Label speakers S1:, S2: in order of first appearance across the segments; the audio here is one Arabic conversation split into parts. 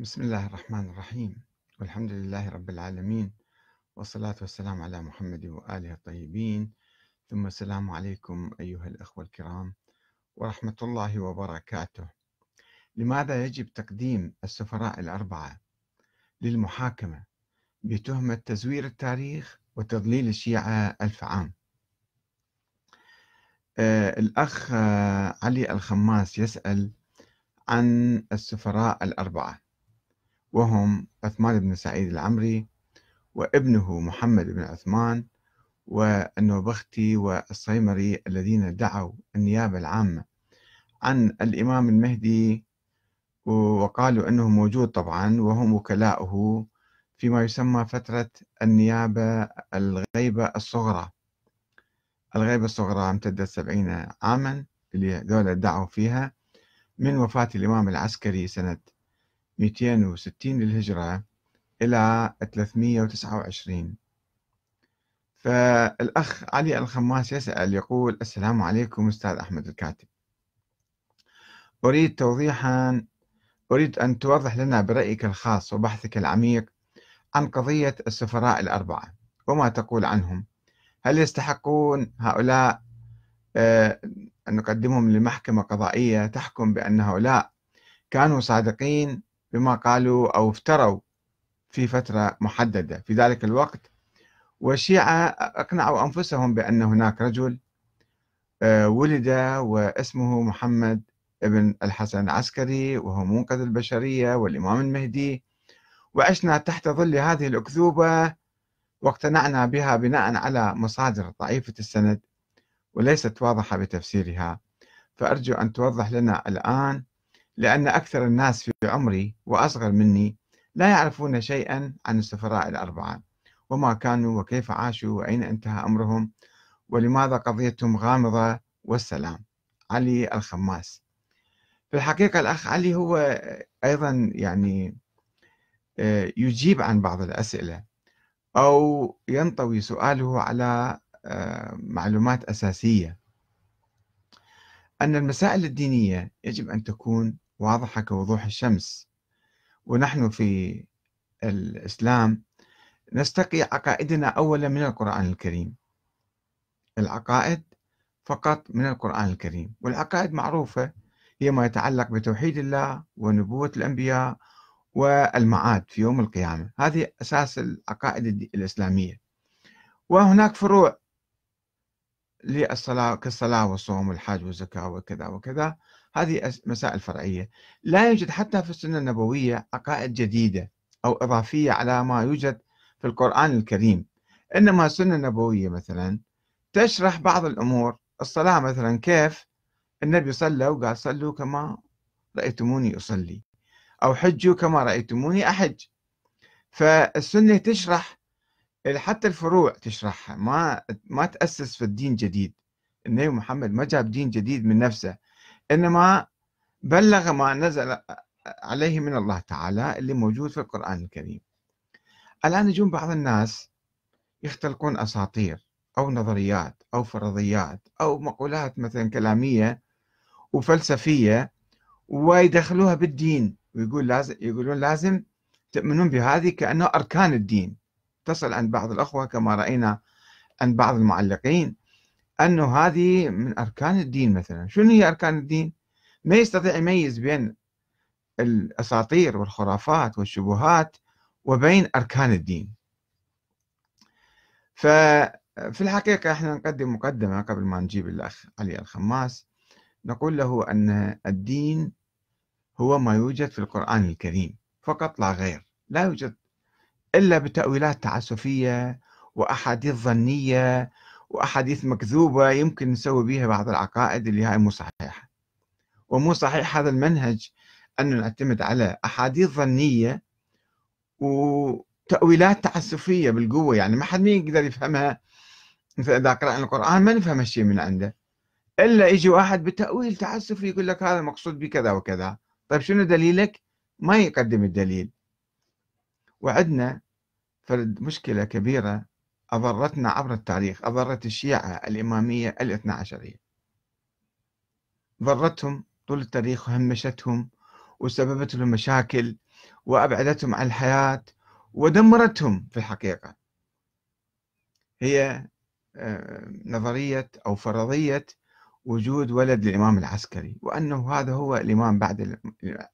S1: بسم الله الرحمن الرحيم. والحمد لله رب العالمين. والصلاة والسلام على محمد وآله الطيبين. ثم السلام عليكم أيها الأخوة الكرام ورحمة الله وبركاته. لماذا يجب تقديم السفراء الأربعة للمحاكمة بتهمة تزوير التاريخ وتضليل الشيعة ألف عام؟ آه الأخ علي الخماس يسأل عن السفراء الأربعة. وهم عثمان بن سعيد العمري وابنه محمد بن عثمان والنوبختي والصيمري الذين دعوا النيابة العامة عن الإمام المهدي وقالوا أنه موجود طبعا وهم وكلاؤه فيما يسمى فترة النيابة الغيبة الصغرى. الغيبة الصغرى امتدت سبعين عاما اللي ذولا ادعوا فيها من وفاة الإمام العسكري سنة 260 للهجرة إلى 329 فالأخ علي الخماس يسأل يقول السلام عليكم أستاذ أحمد الكاتب. أريد توضيحا أريد أن توضح لنا برأيك الخاص وبحثك العميق عن قضية السفراء الأربعة وما تقول عنهم. هل يستحقون هؤلاء آه، أن نقدمهم لمحكمة قضائية تحكم بأن هؤلاء كانوا صادقين بما قالوا أو افتروا في فترة محددة. في ذلك الوقت والشيعة أقنعوا أنفسهم بأن هناك رجل آه، ولد واسمه محمد ابن الحسن العسكري وهو منقذ البشرية والإمام المهدي. وعشنا تحت ظل هذه الأكذوبة واقتنعنا بها بناء على مصادر ضعيفة السند وليست واضحة بتفسيرها. فأرجو أن توضح لنا الآن لأن أكثر الناس في عمري وأصغر مني لا يعرفون شيئا عن السفراء الأربعة وما كانوا وكيف عاشوا وأين انتهى أمرهم ولماذا قضيتهم غامضة والسلام. علي الخماس. في الحقيقة الأخ علي هو أيضا يعني آه، يجيب عن بعض الأسئلة أو ينطوي سؤاله على آه، معلومات أساسية. أن المسائل الدينية يجب أن تكون واضحة كوضوح الشمس. ونحن في الإسلام نستقي عقائدنا أولا من القرآن الكريم. العقائد فقط من القرآن الكريم. والعقائد معروفة هي ما يتعلق بتوحيد الله ونبوة الأنبياء والمعاد في يوم القيامة. هذه أساس العقائد الإسلامية. وهناك فروع للصلاة كالصلاة والصوم والحج والزكاة وكذا وكذا. هذه مسائل فرعية. لا يوجد حتى في السنة النبوية عقائد جديدة أو إضافية على ما يوجد في القرآن الكريم. إنما السنة النبوية مثلا تشرح بعض الأمور. الصلاة مثلا كيف النبي صلى وقال صلوا كما رأيتموني أصلي أو حجوا كما رأيتموني أحج. فالسنة تشرح حتى الفروع تشرحها. ما ما تأسس في الدين جديد. النبي محمد ما جاب دين جديد من نفسه. إنما بلغ ما نزل عليه من الله تعالى اللي موجود في القرآن الكريم. الآن يجون بعض الناس يختلقون أساطير أو نظريات أو فرضيات أو مقولات مثلا كلامية وفلسفية ويدخلوها بالدين ويقول لازم يقولون لازم تؤمنون بهذه كأنه أركان الدين. تصل عند بعض الأخوة كما رأينا عند بعض المعلقين. أنه هذه من أركان الدين مثلا. شنو هي أركان الدين؟ ما يستطيع يميز بين الأساطير والخرافات والشبهات وبين أركان الدين. ففي الحقيقة إحنا نقدم مقدمة قبل ما نجيب الأخ علي الخماس. نقول له أن الدين هو ما يوجد في القرآن الكريم فقط لا غير. لا يوجد إلا بتأويلات تعسفية وأحاديث ظنية وأحاديث مكذوبة يمكن نسوي بها بعض العقائد اللي هاي مو صحيحة. ومو صحيح هذا المنهج أن نعتمد على أحاديث ظنية وتأويلات تعسفية بالقوة. يعني ما حد يقدر يفهمها؟ مثل إذا قرأنا القرآن ما نفهم الشيء من عنده. إلا يجي واحد بتأويل تعسفي يقول لك هذا المقصود بكذا وكذا. طيب شنو دليلك؟ ما يقدم الدليل. وعندنا فرد مشكلة كبيرة أضرتنا عبر التاريخ أضرت الشيعة الإمامية الاثنى عشرية. ضرتهم طول التاريخ وهمشتهم وسببت لهم مشاكل وأبعدتهم عن الحياة ودمرتهم في الحقيقة. هي آه، نظرية أو فرضية وجود ولد للإمام العسكري وأنه هذا هو الإمام بعد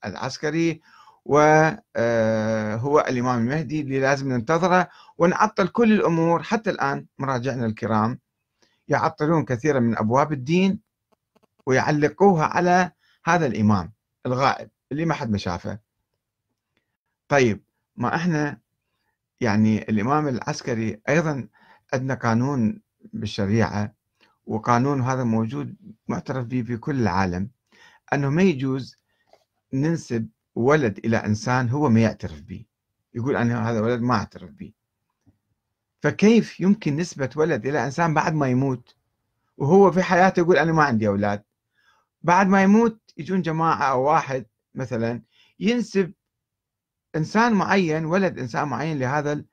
S1: العسكري وهو آه، الإمام المهدي اللي لازم ننتظره ونعطل كل الأمور. حتى الآن مراجعنا الكرام يعطلون كثيرا من أبواب الدين ويعلقوها على هذا الإمام الغائب اللي ما حد ما شافه. طيب ما إحنا يعني الإمام العسكري أيضا عندنا قانون بالشريعة وقانون هذا موجود معترف به في كل العالم أنه ما يجوز ننسب ولد إلى إنسان هو ما يعترف به. يقول أنا هذا ولد ما أعترف به. فكيف يمكن نسبة ولد إلى إنسان بعد ما يموت؟ وهو في حياته يقول أنا ما عندي أولاد. بعد ما يموت يجون جماعة أو واحد مثلا ينسب إنسان معين ولد إنسان معين لهذا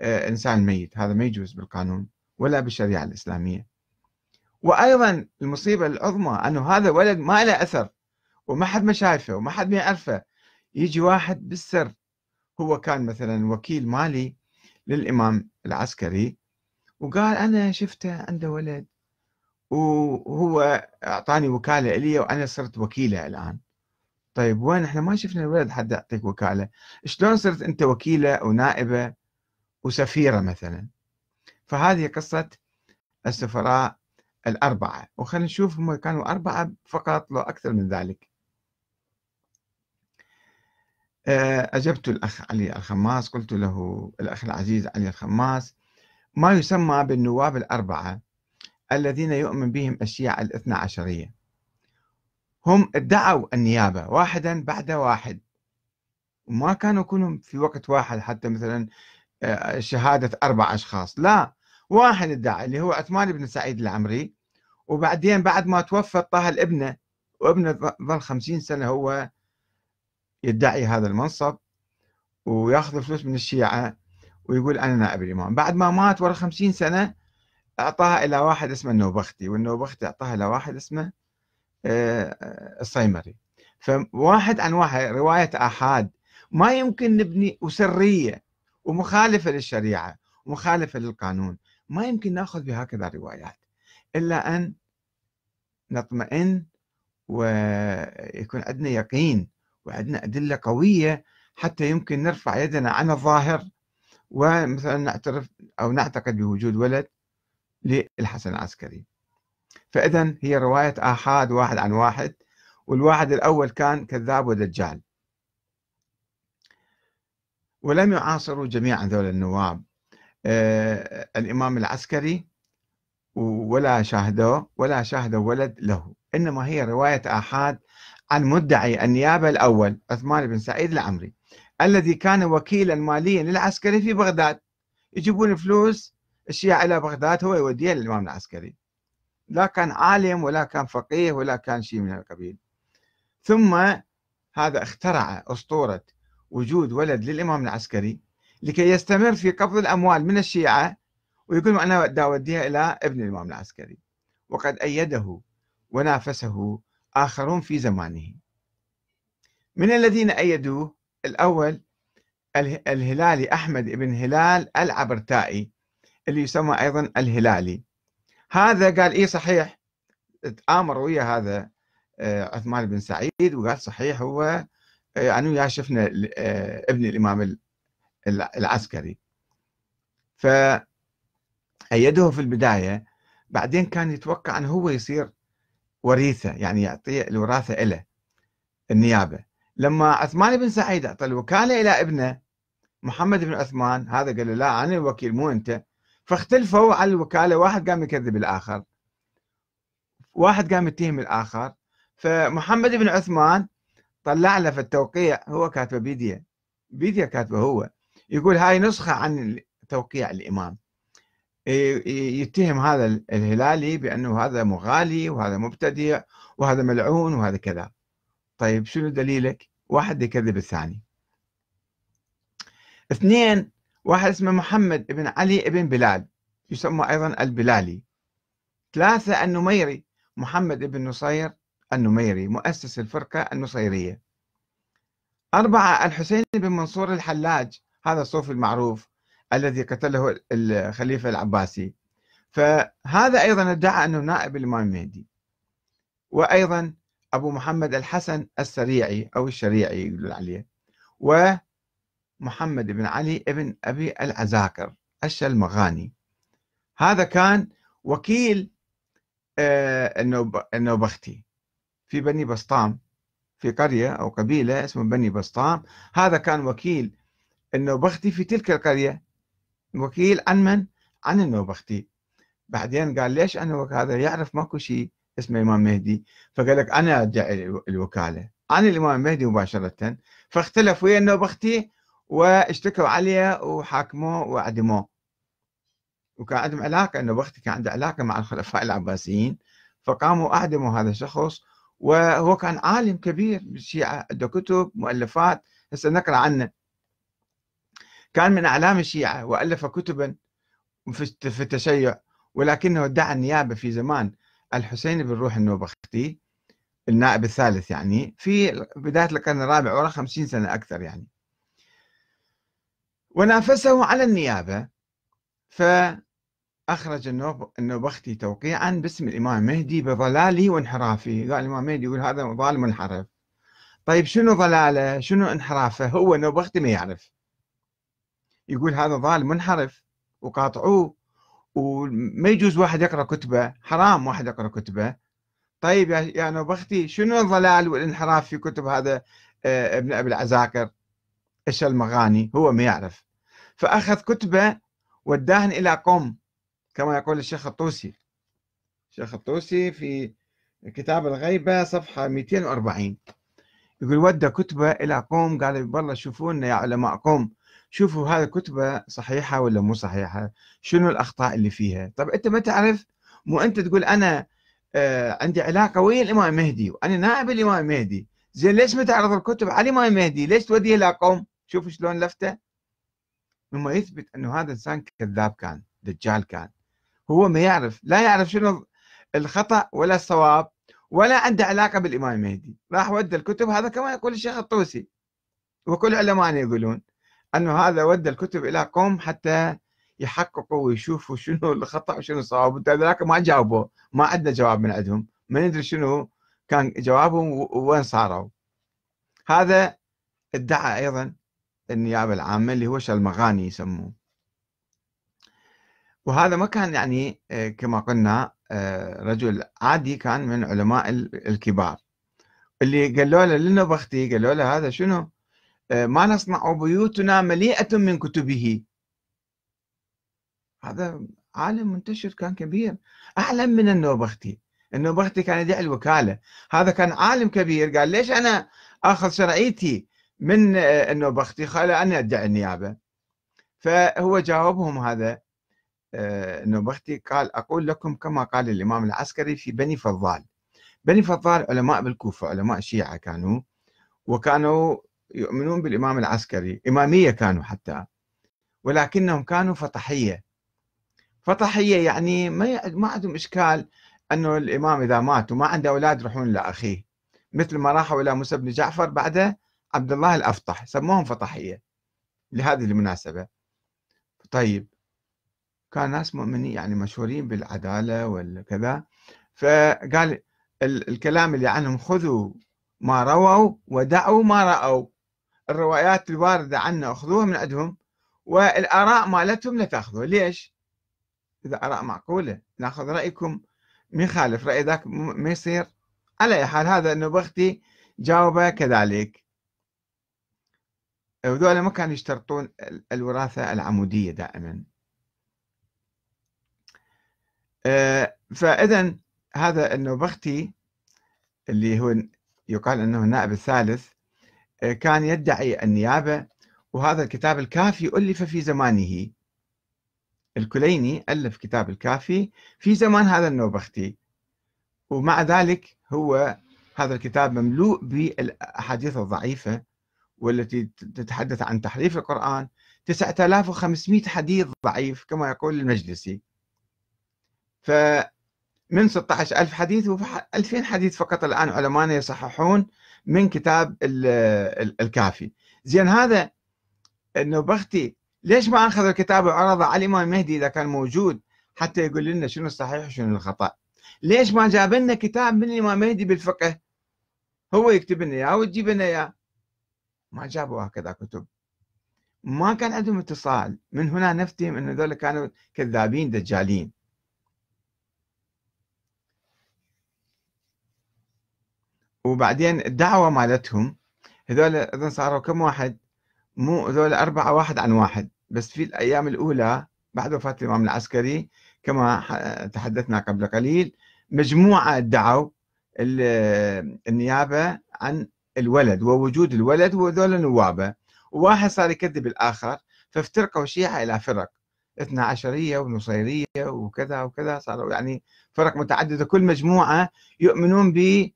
S1: الإنسان الميت هذا ما يجوز بالقانون ولا بالشريعة الإسلامية. وأيضا المصيبة العظمى أنه هذا ولد ما له أثر وما حد ما شايفه وما حد ما يعرفه. يجي واحد بالسر. هو كان مثلا وكيل مالي للإمام العسكري وقال أنا شفته عنده ولد وهو أعطاني وكالة إلي وأنا صرت وكيلة الآن. طيب وين؟ إحنا ما شفنا الولد حد يعطيك وكالة. شلون صرت أنت وكيلة أو نائبة وسفيرة مثلا؟ فهذه قصة السفراء الأربعة. وخلينا نشوف هم كانوا أربعة فقط لو أكثر من ذلك. أجبت الأخ علي الخماس قلت له الأخ العزيز علي الخماس ما يسمى بالنواب الأربعة الذين يؤمن بهم الشيعة الاثنى عشرية. هم ادعوا النيابة واحدا بعد واحد. وما كانوا كلهم في وقت واحد حتى مثلا آه، شهادة أربع أشخاص. لا واحد ادعى اللي هو عثمان بن سعيد العمري وبعدين بعد ما توفى طه الابنة وابنه ظل خمسين سنة هو يدعي هذا المنصب وياخذ فلوس من الشيعة ويقول أنا نائب الإمام. بعد ما مات ورا خمسين سنة أعطاها إلى واحد اسمه النوبختي والنوبختي أعطاها إلى واحد اسمه آه، الصيمري. فواحد عن واحد رواية آحاد. ما يمكن نبني وسرية ومخالفة للشريعة ومخالفة للقانون. ما يمكن نأخذ بهكذا روايات إلا أن نطمئن ويكون عندنا يقين وعندنا أدلة قوية حتى يمكن نرفع يدنا عن الظاهر ومثلا نعترف أو نعتقد بوجود ولد للحسن العسكري. فإذا هي رواية آحاد واحد عن واحد والواحد الأول كان كذاب ودجال. ولم يعاصروا جميعا ذول النواب. آه الإمام العسكري ولا شاهدوه ولا شاهدوا ولد له إنما هي رواية آحاد عن مدعي النيابة الأول عثمان بن سعيد العمري الذي كان وكيلا ماليا للعسكري في بغداد. يجيبون فلوس الشيعة إلى بغداد هو يوديها للإمام العسكري. لا كان عالم ولا كان فقيه ولا كان شيء من القبيل. ثم هذا اخترع أسطورة وجود ولد للإمام العسكري لكي يستمر في قبض الأموال من الشيعة ويقول أنا أوديها إلى ابن الإمام العسكري. وقد أيده ونافسه آخرون في زمانه. من الذين أيدوه؟ الأول الهلالي أحمد بن هلال العبرتائي اللي يسمى أيضا الهلالي. هذا قال إيه صحيح؟ تآمر ويا هذا آه، عثمان بن سعيد وقال صحيح هو آه، يعني وياه شفنا آه، ابن الإمام العسكري. ف أيده في البداية بعدين كان يتوقع أنه هو يصير وريثة يعني يعطي الوراثة إله النيابة. لما عثمان بن سعيد أعطى الوكالة إلى ابنه محمد بن عثمان هذا قال له لا أنا الوكيل مو أنت. فاختلفوا على الوكالة واحد قام يكذب الآخر. واحد قام يتهم الآخر. فمحمد بن عثمان طلع له في التوقيع هو كاتبه بيديا بيديا كاتبه هو. يقول هاي نسخة عن توقيع الإمام. يتهم هذا الهلالي بأنه هذا مغالي وهذا مبتدع وهذا ملعون وهذا كذا. طيب شنو دليلك؟ واحد يكذب الثاني. اثنين واحد اسمه محمد بن علي بن بلال يسمى أيضا البلالي. ثلاثة النميري محمد بن نصير النميري مؤسس الفرقة النصيرية. أربعة الحسين بن منصور الحلاج هذا الصوفي المعروف. الذي قتله الخليفة العباسي. فهذا أيضا ادعى أنه نائب الإمام المهدي. وأيضا أبو محمد الحسن السريعي أو الشريعي يقولون عليه. ومحمد بن علي بن أبي العزاكر الشلمغاني. هذا كان وكيل آه، النوبختي في بني بسطام في قرية أو قبيلة اسمها بني بسطام. هذا كان وكيل النوبختي في تلك القرية. وكيل عن من؟ عن النوبختي. بعدين قال ليش أنا هذا يعرف ماكو شيء اسمه إمام مهدي؟ فقال لك أنا أدعي الوكالة. عن الإمام المهدي مباشرة. فاختلف ويا النوبختي واشتكوا عليه وحاكموه وعدموه. وكان عندهم علاقة النوبختي كان عنده علاقة مع الخلفاء العباسيين. فقاموا أعدموا هذا الشخص وهو كان عالم كبير. بالشيعة عنده كتب مؤلفات. هسه نقرأ عنه. كان من أعلام الشيعة وألف كتبا في التشيع ولكنه ادعى النيابة في زمان الحسين بن روح النوبختي النائب الثالث يعني في بداية القرن الرابع ورا خمسين سنة أكثر يعني. ونافسه على النيابة فأخرج النوبختي توقيعا باسم الإمام المهدي بضلاله وانحرافه. قال الإمام المهدي يقول هذا ظالم منحرف طيب شنو ضلاله؟ شنو انحرافه؟ هو نوبختي ما يعرف. يقول هذا ظالم منحرف وقاطعوه وما يجوز واحد يقرأ كتبة حرام واحد يقرأ كتبة. طيب يا نوبختي شنو الضلال والانحراف في كتب هذا آه، ابن أبي العزاكر إيش المغاني؟ هو ما يعرف. فأخذ كتبة وداهن إلى قوم كما يقول الشيخ الطوسي. الشيخ الطوسي في كتاب الغيبة صفحة 240 يقول ودى كتبة إلى قوم قال والله شوفونا يا علماء قوم. شوفوا هذا كتبه صحيحة ولا مو صحيحة؟ شنو الأخطاء اللي فيها؟ طب أنت ما تعرف؟ مو أنت تقول أنا آه عندي علاقة ويا الإمام المهدي وأنا نائب الإمام المهدي زين ليش ما تعرض الكتب على الإمام المهدي ليش توديها إلى قوم؟ شوفوا شلون لفته. مما يثبت أنه هذا إنسان كذاب كان دجال كان. هو ما يعرف لا يعرف شنو الخطأ ولا الصواب ولا عنده علاقة بالإمام المهدي راح ودى الكتب هذا كما يقول الشيخ الطوسي وكل علماء يقولون. أنه هذا ودى الكتب إلى قوم حتى يحققوا ويشوفوا شنو الخطا وشنو الصواب ذاك ما جاوبوا ما عندنا جواب من عندهم. ما ندري شنو كان جوابهم وين صاروا. هذا ادعى أيضا النيابه العامه اللي هو شلمغاني يسموه. وهذا ما كان يعني آه، كما قلنا آه، رجل عادي كان من علماء الكبار. اللي قالوا له للنبختي قالوا له هذا شنو؟ ما نصنع بيوتنا مليئة من كتبه. هذا عالم منتشر كان كبير أعلم من النوبختي. النوبختي كان يدعي الوكالة. هذا كان عالم كبير. قال ليش أنا أخذ شرعيتي من آه، النوبختي؟ قال أنا أدعي النيابة. فهو جاوبهم هذا آه، النوبختي. قال أقول لكم كما قال الإمام العسكري في بني فضال. بني فضال علماء بالكوفة علماء شيعة كانوا وكانوا يؤمنون بالإمام العسكري إمامية كانوا حتى ولكنهم كانوا فطحية. فطحية يعني ما ما عندهم إشكال أنه الإمام إذا مات وما عنده أولاد يروحون لأخيه. مثل ما راحوا إلى موسى بن جعفر بعد عبد الله الأفطح سموهم فطحية لهذه المناسبة. طيب كان ناس مؤمنين يعني مشهورين بالعدالة والكذا. فقال الكلام اللي عنهم خذوا ما رووا ودعوا ما رأوا. الروايات الواردة عنا أخذوها من عندهم والآراء مالتهم لا تأخذوها. ليش؟ إذا آراء معقولة نأخذ رأيكم ما يخالف رأي ذاك ما يصير. على أي حال هذا النبختي جاوب كذلك. وذولا ما كانوا يشترطون الوراثة العمودية دائما. آه، فإذا هذا النوبختي اللي هو يقال أنه النائب الثالث كان يدعي النيابة وهذا الكتاب الكافي ألف في زمانه. الكليني ألف كتاب الكافي في زمان هذا النوبختي. ومع ذلك هو هذا الكتاب مملوء بالأحاديث الضعيفة والتي تتحدث عن تحريف القرآن. 9500 حديث ضعيف كما يقول المجلسي. فمن 16000 حديث و 2000 حديث فقط الآن علماء يصححون. من كتاب الكافي. زين هذا إنه بختي ليش ما أخذ الكتاب وعرضه على الإمام المهدي إذا كان موجود حتى يقول لنا شنو الصحيح وشنو الخطأ؟ ليش ما جاب لنا كتاب من الإمام المهدي بالفقه؟ هو يكتب لنا إياه وتجيب لنا إياه. ما جابوا هكذا كتب. ما كان عندهم اتصال. من هنا نفتهم ان هذول كانوا كذابين دجالين. وبعدين الدعوة مالتهم هذول اذا صاروا كم واحد؟ مو هذول أربعة واحد عن واحد. بس في الأيام الأولى بعد وفاة الإمام العسكري كما تحدثنا قبل قليل مجموعة ادعوا النيابة عن الولد ووجود الولد وذول نوابه وواحد صار يكذب الآخر فافترقوا الشيعة إلى فرق اثنا عشرية ونصيرية وكذا وكذا صاروا يعني فرق متعددة. كل مجموعة يؤمنون ب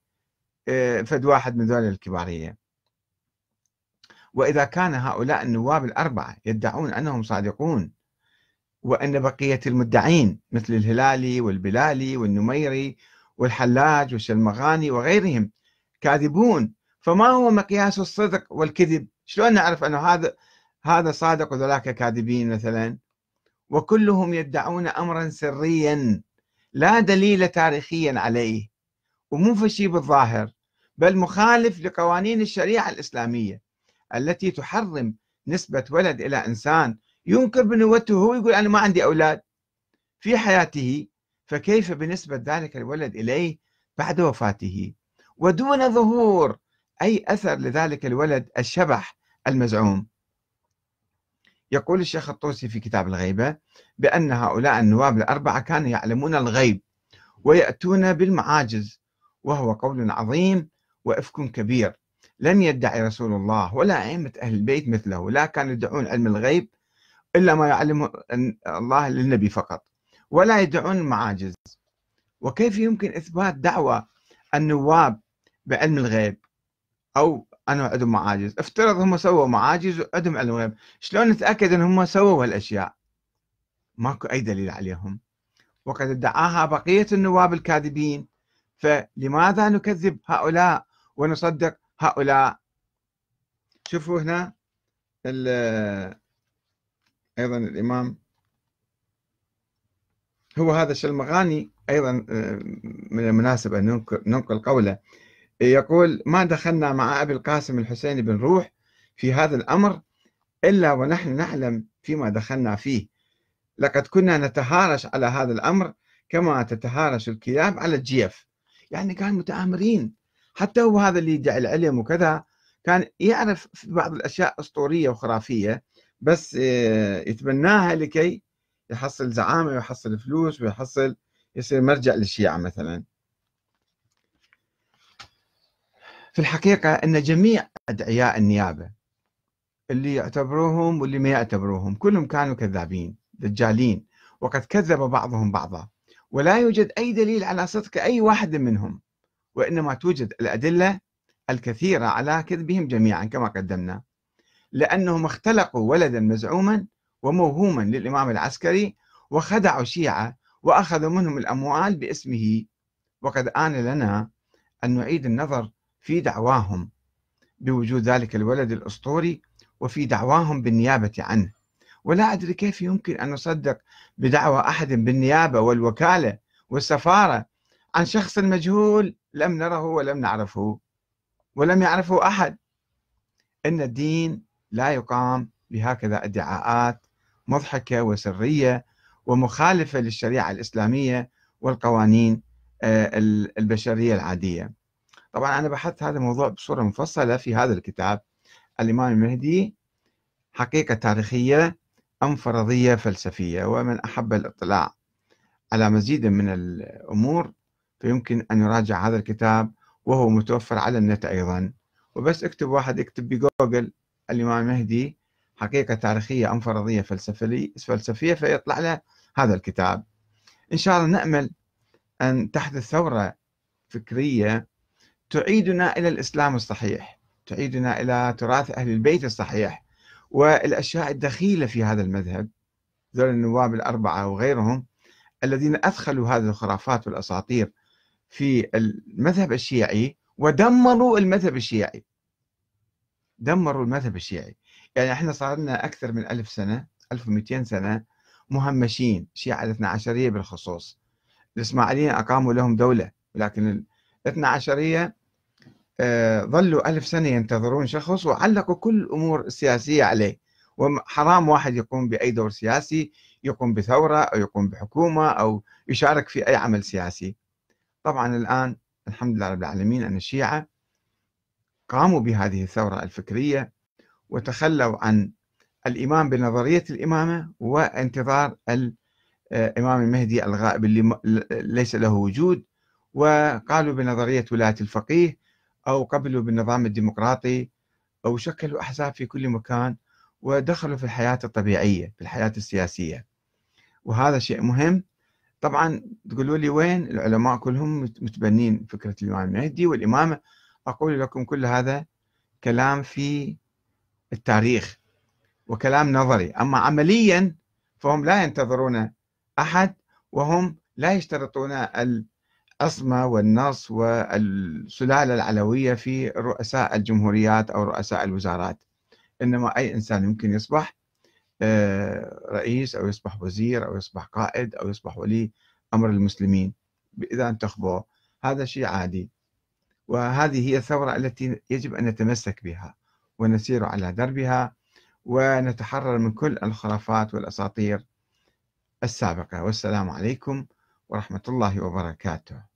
S1: فد واحد من ذول الكبارية. وإذا كان هؤلاء النواب الأربعة يدعون أنهم صادقون وأن بقية المدعين مثل الهلالي والبلالي والنميري والحلاج والشلمغاني وغيرهم كاذبون فما هو مقياس الصدق والكذب؟ شلون نعرف أنه هذا هذا صادق وذلاك كاذبين مثلا؟ وكلهم يدعون أمرا سريا لا دليل تاريخيا عليه ومو في شيء بالظاهر. بل مخالف لقوانين الشريعة الإسلامية التي تحرم نسبة ولد إلى إنسان. ينكر بنوته هو يقول أنا ما عندي أولاد. في حياته فكيف بنسبة ذلك الولد إليه بعد وفاته؟ ودون ظهور أي أثر لذلك الولد الشبح المزعوم. يقول الشيخ الطوسي في كتاب الغيبة بأن هؤلاء النواب الأربعة كانوا يعلمون الغيب ويأتون بالمعاجز وهو قول عظيم وإفك كبير. لم يدعي رسول الله ولا أئمة أهل البيت مثله لا كانوا يدعون علم الغيب إلا ما يعلمه الله للنبي فقط ولا يدعون المعاجز وكيف يمكن إثبات دعوة النواب بعلم الغيب؟ أو أنه عندهم معاجز. افترض هم سووا معاجز وعندهم علم الغيب. شلون نتأكد أن هم سووا هالأشياء؟ ماكو أي دليل عليهم. وقد ادعاها بقية النواب الكاذبين. فلماذا نكذب هؤلاء؟ ونصدق هؤلاء. شوفوا هنا أيضا الإمام. هو هذا الشلمغاني أيضا آه، من المناسب أن ننقل قوله. يقول ما دخلنا مع أبي القاسم الحسين بن روح في هذا الأمر إلا ونحن نعلم فيما دخلنا فيه. لقد كنا نتهارش على هذا الأمر كما تتهارش الكلاب على الجيف. يعني كان متآمرين. حتى هو هذا اللي يدعي العلم وكذا كان يعرف في بعض الأشياء أسطورية وخرافية بس آه، يتبناها لكي يحصل زعامة ويحصل فلوس ويحصل يصير مرجع للشيعة مثلا. في الحقيقة أن جميع أدعياء النيابة اللي يعتبروهم واللي ما يعتبروهم كلهم كانوا كذابين دجالين وقد كذب بعضهم بعضا ولا يوجد أي دليل على صدق أي واحد منهم. وإنما توجد الأدلة الكثيرة على كذبهم جميعا كما قدمنا. لأنهم اختلقوا ولدا مزعوما وموهوما للإمام العسكري وخدعوا الشيعة وأخذوا منهم الأموال باسمه. وقد آن لنا أن نعيد النظر في دعواهم بوجود ذلك الولد الأسطوري وفي دعواهم بالنيابة عنه. ولا أدري كيف يمكن أن نصدق بدعوى أحد بالنيابة والوكالة والسفارة عن شخص مجهول لم نره ولم نعرفه ولم يعرفه أحد. إن الدين لا يقام بهكذا ادعاءات مضحكة وسرية ومخالفة للشريعة الإسلامية والقوانين آه، البشرية العادية. طبعا أنا بحثت هذا الموضوع بصورة مفصلة في هذا الكتاب. الإمام المهدي حقيقة تاريخية أم فرضية فلسفية ومن أحب الاطلاع على مزيد من الأمور. فيمكن أن يراجع هذا الكتاب وهو متوفر على النت أيضا. وبس اكتب واحد يكتب بجوجل الإمام المهدي حقيقة تاريخية أم فرضية فلسفية فيطلع له هذا الكتاب. إن شاء الله نأمل أن تحدث ثورة فكرية تعيدنا إلى الإسلام الصحيح تعيدنا إلى تراث أهل البيت الصحيح والأشياء الدخيلة في هذا المذهب ذول النواب الأربعة وغيرهم الذين أدخلوا هذه الخرافات والأساطير في المذهب الشيعي ودمروا المذهب الشيعي. دمروا المذهب الشيعي. يعني إحنا صار لنا أكثر من ألف سنة 1200 سنة مهمشين شيعة الاثنى عشرية بالخصوص. الإسماعيليين أقاموا لهم دولة لكن الاثنى عشرية آه، ظلوا ألف سنة ينتظرون شخص وعلقوا كل الأمور السياسية عليه. وحرام واحد يقوم بأي دور سياسي يقوم بثورة أو يقوم بحكومة أو يشارك في أي عمل سياسي. طبعا الآن الحمد لله رب العالمين أن الشيعة قاموا بهذه الثورة الفكرية وتخلوا عن الإيمان بنظرية الإمامة وانتظار الإمام المهدي الغائب اللي ليس له وجود وقالوا بنظرية ولاية الفقيه أو قبلوا بالنظام الديمقراطي أو شكلوا أحزاب في كل مكان ودخلوا في الحياة الطبيعية في الحياة السياسية. وهذا شيء مهم طبعا تقولوا لي وين العلماء كلهم متبنين فكرة الإمام المهدي والإمامة. أقول لكم كل هذا كلام في التاريخ وكلام نظري. أما عمليا فهم لا ينتظرون أحد وهم لا يشترطون العصمة والنص والسلالة العلوية في رؤساء الجمهوريات أو رؤساء الوزارات. إنما أي إنسان يمكن يصبح رئيس أو يصبح وزير أو يصبح قائد أو يصبح ولي أمر المسلمين إذا انتخبوه هذا شيء عادي. وهذه هي الثورة التي يجب أن نتمسك بها ونسير على دربها ونتحرر من كل الخرافات والأساطير السابقة. والسلام عليكم ورحمة الله وبركاته.